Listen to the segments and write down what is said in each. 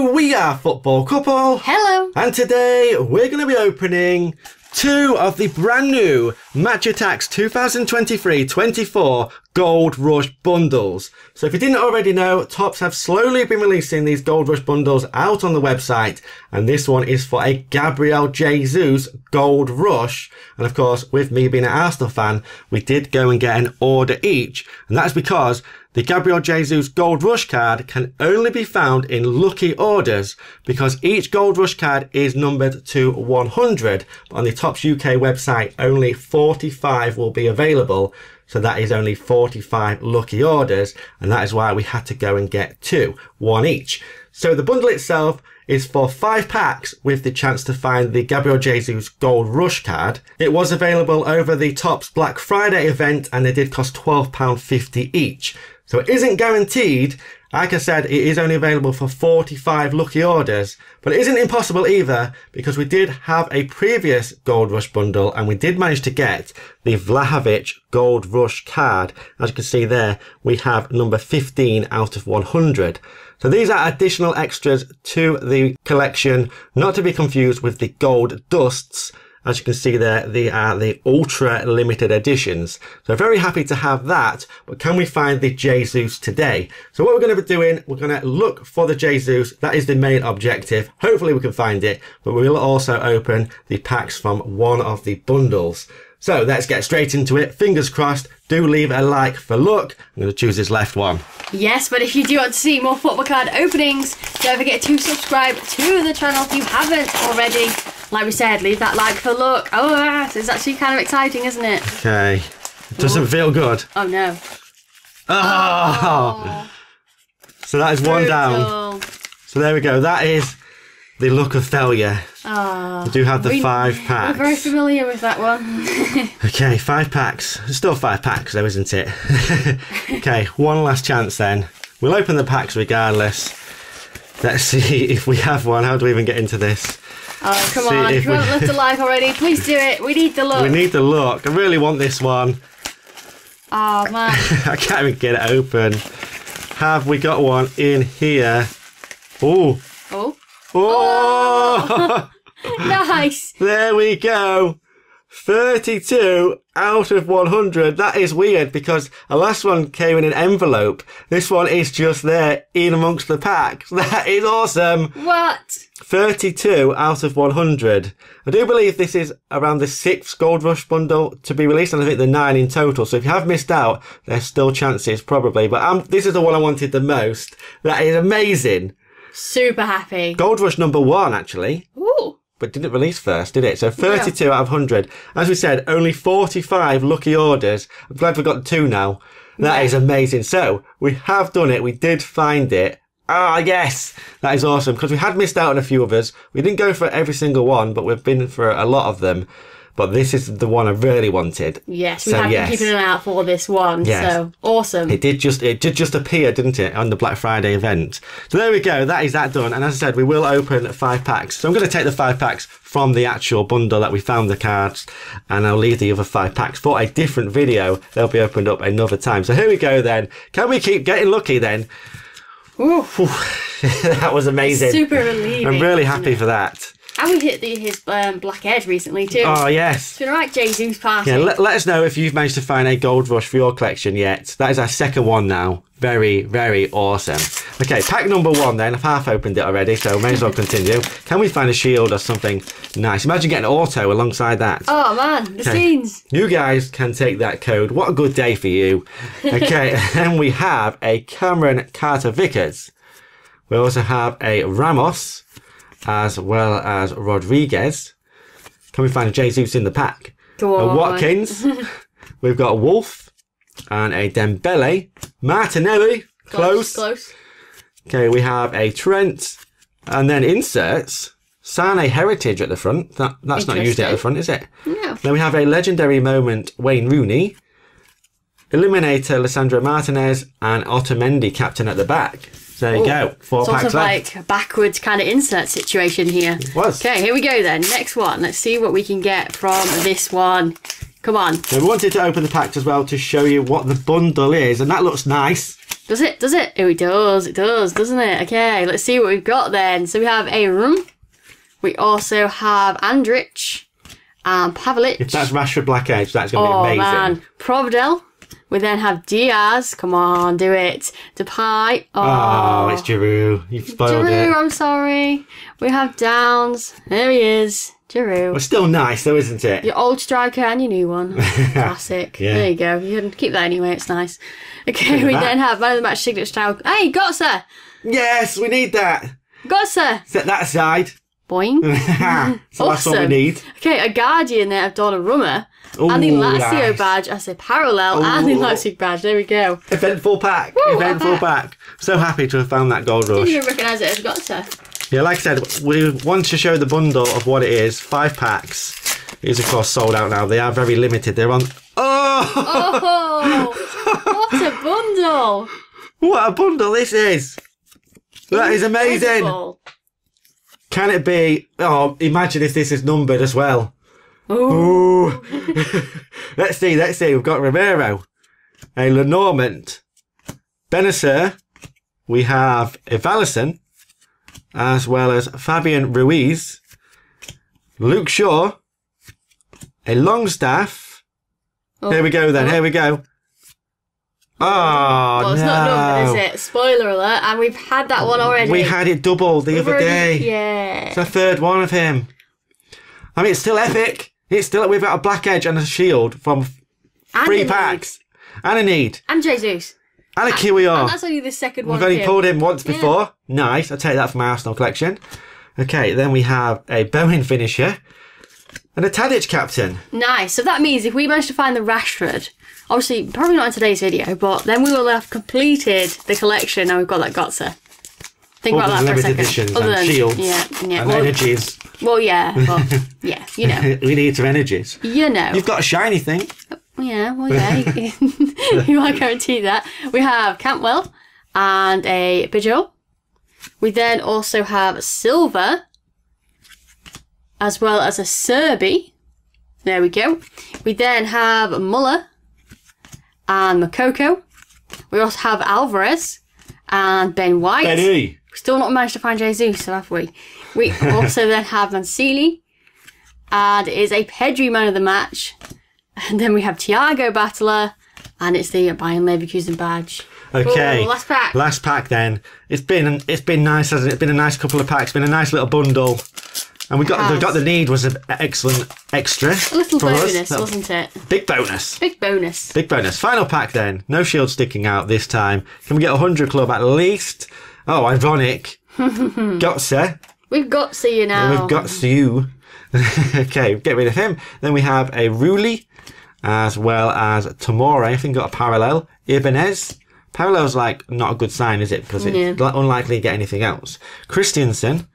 We are Football Couple. Hello. And today we're going to be opening two of the brand new Match Attax 2023-24 Gold Rush bundles. So if you didn't already know, Topps have slowly been releasing these Gold Rush bundles out on the website. And this one is for a Gabriel Jesus Gold Rush. And of course, with me being an Arsenal fan, we did go and get an order each. And that's because the Gabriel Jesus Gold Rush card can only be found in lucky orders because each Gold Rush card is numbered to 100. But on the Topps UK website, only 45 will be available. So that is only 45 lucky orders. And that is why we had to go and get two, one each. So the bundle itself is for five packs with the chance to find the Gabriel Jesus Gold Rush card. It was available over the Topps Black Friday event and they did cost £12.50 each. So it isn't guaranteed. Like I said, it is only available for 45 lucky orders, but it isn't impossible either because we did have a previous Gold Rush bundle and we did manage to get the Vlahovic Gold Rush card. As you can see there, we have number 15 out of 100. So these are additional extras to the collection, not to be confused with the gold dusts. As you can see there, they are the ultra limited editions. So very happy to have that, but can we find the Jesus today? So what we're going to be doing, we're going to look for the Jesus. That is the main objective. Hopefully we can find it, but we will also open the packs from one of the bundles. So let's get straight into it. Fingers crossed. Do leave a like for luck. I'm going to choose this left one. Yes, but if you do want to see more football card openings, don't forget to subscribe to the channel if you haven't already. Like we said, leave that like for luck. Oh, it's actually kind of exciting, isn't it? Okay. It doesn't feel good. Oh no. Ah! Oh. So that is one down. So there we go. That is the look of failure. Oh, We do have the we- five We're very familiar with that one. Okay, five packs. It's Still five packs though, isn't it? okay, one last chance then. We'll open the packs regardless. Let's see if we have one. How do we even get into this? Oh, come See on. if you we- haven't left a like already, please do it. We need the look. We need the look. I really want this one. oh, man. I can't even get it open. Have we got one in here? Oh. Oh, Oh! nice. There we go. 32 out of 100. That is weird because the last one came in an envelope. This one is just there in amongst the pack. That is awesome. What? 32 out of 100. I do believe this is around the sixth Gold Rush bundle to be released, and I think the nine in total. So if you have missed out, there's still chances probably. But um, this is the one I wanted the most. That is amazing. Super happy. Gold Rush number one, actually Ooh. But didn't release first, did it? So 32 out of 100. As we said, only 45 lucky orders. I'm glad we've got two now. That is amazing. So we have done it. We did find it. Ah, yes. That is awesome because we had missed out on a few others. We didn't go for every single one, but we've been for a lot of them. But this is the one I really wanted. Yes, we So, have yes. been keeping an eye out for this one. Yes. So awesome. It did just it did just appear, didn't it, on the Black Friday event? So there we go. That is that done. And as I said, we will open five packs. So I'm going to take the five packs from the actual bundle that we found the cards, and I'll leave the other five packs for a different video. They'll be opened up another time. So here we go. Then can we keep getting lucky? Then Ooh, that was amazing. super relieving. I'm really happy for that. And we hit the, his um, black edge recently too. Oh yes. it's been right Jesus party. Yeah, let, let us know if you've managed to find a gold rush for your collection yet. That is our second one now. Very, very awesome. Okay, pack number one then. I've half opened it already, so may as well continue. Can we find a shield or something nice? Imagine getting an auto alongside that. oh man, the Okay. scenes. You guys can take that code. What a good day for you. Okay, and we have a Cameron Carter Vickers. We also have a Ramos, as well as Rodriguez. Can we find a Jesus in the pack? Go A. Watkins. We've got a Wolf and a Dembele. Martinelli. Close. Close. Okay, we have a Trent. And then inserts. Sane Heritage at the front. That, that's not usually at the front, is it? No. Then we have a legendary moment Wayne Rooney. Eliminator Lisandro Martinez and Otamendi captain at the back. There you Ooh. go. Four Sort packs of left. like a backwards kind of insert situation here. was. Okay, here we go then. Next one. Let's see what we can get from this one. Come on. So we wanted to open the packs as well to show you what the bundle is, and that looks nice. Does it? Does it? Oh, it does. It does, doesn't it? Okay, let's see what we've got then. So we have a room. We also have Andrich and Pavlich. If that's Rashford Black Edge, that's going to oh be amazing. man, Provedel. We then have Diaz. Come on, do it. Depay. Oh, Oh, it's Giroud. You've spoiled Giroud. it. I'm sorry. We have Downs. There he is. Giroud. It's still nice, though, isn't it? Your old striker and your new one. Classic. Yeah. There you go. You can keep that anyway. It's nice. Okay, we that. then have man of the match signature style. Hey, Gotsa! Yes, we need that. Gotsa! Set that aside. Boing. so that's what we Awesome. need. Okay, a Guardian there of Donnarumma. Ooh, and the Lazio nice. badge as a parallel and the Ooh. Leipzig badge. There we go. Eventful pack. Woo, Eventful pack. So happy to have found that gold Didn't rush. even recognise it as Gotsa. Yeah, like I said, we want to show the bundle of what it is. Five packs. It is, of course, sold out now. They are very limited. They're on. Oh! Oh, what a bundle! What a bundle this is! That is amazing! Incredible. Can it be? Oh, imagine if this is numbered as well. Ooh. Ooh. let's see, let's see. We've got Romero, a Lenormand, Bennacer, we have Evanilson, as well as Fabian Ruiz, Luke Shaw, a Longstaff. Oh. Here we go then, here we go. Oh, Well, it's no. not numbered, is it? Spoiler alert. And we've had that one already. We had it double the We've other already- day. Yeah. It's the third one of him. I mean, it's still epic. It's still, we've got a black edge and a shield from And three packs. And a need. And Jesus. And a And QER. that's only the second one. We've only pulled him once before. Nice. I'll take that from my Arsenal collection. Okay, then we have a Bowen finisher and a Tadic captain. Nice. So that means if we manage to find the Rashford, obviously probably not in today's video, but then we will have completed the collection and we've got that Gotsa. Think Other about that for a second. editions Other than- shields Yeah, yeah. and Well, energies. well, yeah, but yeah, you know, we need some energies. you know. You've got a shiny thing. Yeah, well, yeah. you might guarantee that. We have Campwell and a Peugeot. We then also have Silver, as well as a Serby. There we go. We then have Muller and Makoko. We also have Alvarez and Ben White. Benny. Still not managed to find Jesus, so have we? We also then have Mancini, and it is a Pedri man of the match. And then we have Thiago Battler, and it's the Bayern Leverkusen badge. Okay. Ooh, last pack. Last pack then. It's been it's been nice, hasn't it? It's been a nice couple of packs. It's been a nice little bundle. And we got we got the need was an excellent extra. A little us. bonus, Little- wasn't it? Big bonus. Big bonus. Big bonus. Final pack then. No shield sticking out this time. Can we get a 100 club at least? Oh, ironic. Gotsa. We've got to you now. We've got you. okay, get rid of him. Then we have a Ruli, as well as Tomori. I think got a parallel. Ibanez. Parallel's like not a good sign, is it? Because it's Yeah. unlikely to get anything else. Christiansen.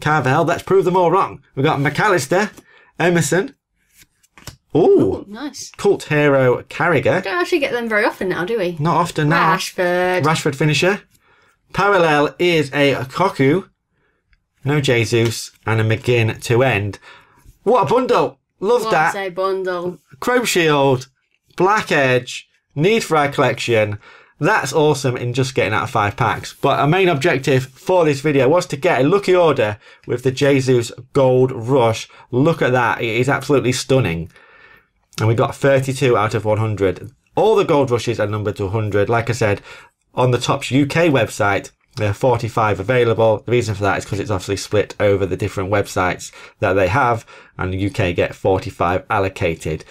Carvel. Let's prove them all wrong. We've got McAllister. Emerson. Ooh. Oh, nice. Cult hero Carragher. Don't actually get them very often now, do we? Not often now. Rashford. Rashford finisher. Parallel is a Koku. No Jesus. And a McGinn to end. What a bundle. Love What that. a bundle. Chrome Shield. Black Edge. Need for our collection. That's awesome in just getting out of five packs. But our main objective for this video was to get a lucky order with the Jesus Gold Rush. Look at that. It is absolutely stunning. And we got 32 out of 100. All the gold rushes are numbered to 100. Like I said, on the Topps UK website, there are 45 available. The reason for that is because it's obviously split over the different websites that they have, and the UK get 45 allocated.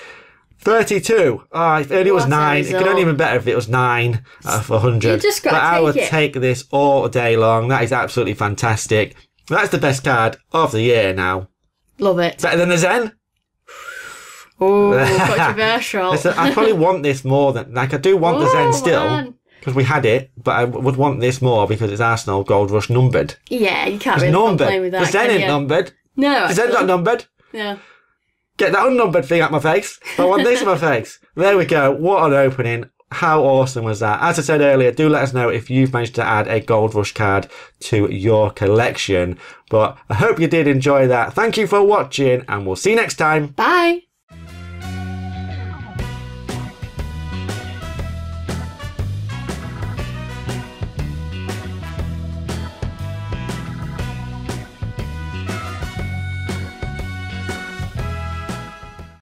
32. Ah, if only it was What a 9. It could result. only been better if it was 9 out of 100. You just gotta but I take would it. take this all day long. That is absolutely fantastic. That's the best card of the year now. Love it. Better than the Zen? Oh, controversial. I probably want this more than like I do want the Zen Oh, still man. because we had it, but I would want this more because it's Arsenal Gold Rush numbered. Yeah, you can't It's really numbered. with that. the Zen can ain't numbered. No, The Zen's not numbered. No. Get that unnumbered thing out my face. I want this in my face. There we go. What an opening. How awesome was that? As I said earlier, do let us know if you've managed to add a Gold Rush card to your collection. But I hope you did enjoy that. Thank you for watching and we'll see you next time. Bye.